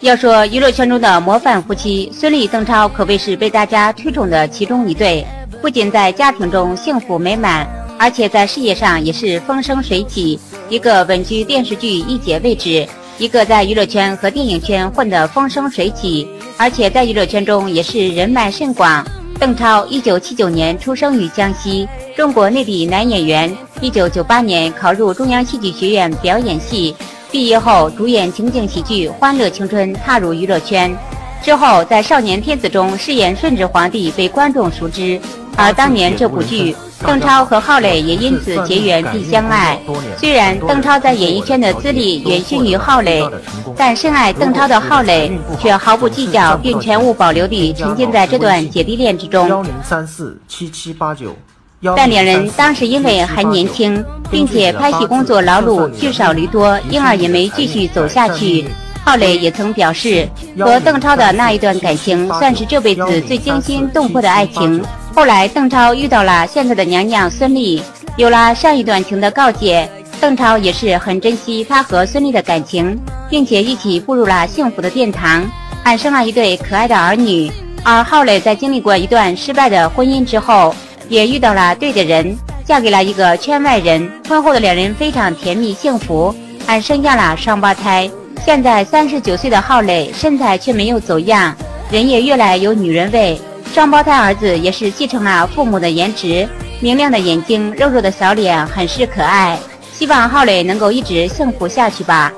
要说娱乐圈中的模范夫妻，孙俪、邓超可谓是被大家推崇的其中一对。不仅在家庭中幸福美满，而且在事业上也是风生水起。一个稳居电视剧一姐位置，一个在娱乐圈和电影圈混得风生水起，而且在娱乐圈中也是人脉甚广。邓超，一九七九年出生于江西，中国内地男演员。一九九八年考入中央戏剧学院表演系。毕业后主演情景喜剧《欢乐青春》，踏入娱乐圈。之后在《少年天子》中饰演顺治皇帝，被观众熟知。而当年这部剧，邓超和浩磊也因此结缘并相爱。虽然邓超在演艺圈的资历远逊于浩磊，但深爱邓超的浩磊却毫不计较，并全无保留地沉浸在这段姐弟恋之中。幺零三四七七八九。但两人当时因为还年轻，并且拍戏工作劳碌，聚少离多，因而也没继续走下去。浩磊也曾表示，和邓超的那一段感情算是这辈子最惊心动魄的爱情。后来，邓超遇到了现在的娘娘孙俪，有了上一段情的告诫，邓超也是很珍惜他和孙俪的感情，并且一起步入了幸福的殿堂，还生了一对可爱的儿女。而浩磊在经历过一段失败的婚姻之后，也遇到了对的人，嫁给了一个圈外人。婚后的两人非常甜蜜幸福，还生下了双胞胎。现在三十九岁的浩磊身材却没有走样，人也越来有女人味。双胞胎儿子也是继承了父母的颜值，明亮的眼睛，肉肉的小脸，很是可爱。希望浩磊能够一直幸福下去吧。